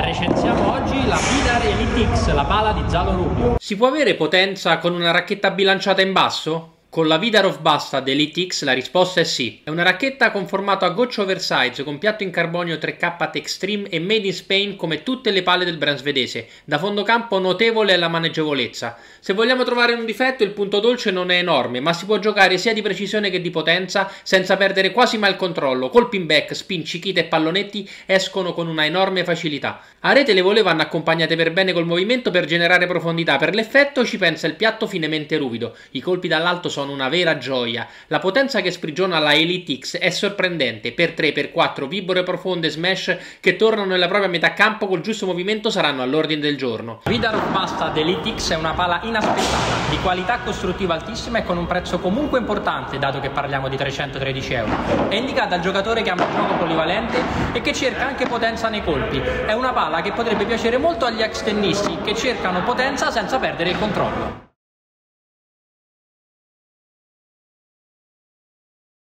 Recensiamo oggi la Vidar Elite X, la pala di Zalo Rubio. Si può avere potenza con una racchetta bilanciata in basso? Con la Vidar of Bastad Elite X la risposta è sì. È una racchetta con formato a goccia oversize con piatto in carbonio 3K Extreme e made in Spain come tutte le palle del brand svedese. Da fondo campo notevole è la maneggevolezza. Se vogliamo trovare un difetto il punto dolce non è enorme, ma si può giocare sia di precisione che di potenza senza perdere quasi mai il controllo. Colpi in back, spin, cichite e pallonetti escono con una enorme facilità. A rete le vole vanno accompagnate per bene col movimento per generare profondità. Per l'effetto ci pensa il piatto finemente ruvido. I colpi dall'alto sono sono una vera gioia. La potenza che sprigiona la Elite X è sorprendente. Per 3, per 4, vibore profonde smash che tornano nella propria metà campo col giusto movimento saranno all'ordine del giorno. Vidar Bastard Elite X è una pala inaspettata, di qualità costruttiva altissima e con un prezzo comunque importante, dato che parliamo di 313 euro. È indicata al giocatore che ama un gioco polivalente e che cerca anche potenza nei colpi. È una pala che potrebbe piacere molto agli ex tennisti che cercano potenza senza perdere il controllo.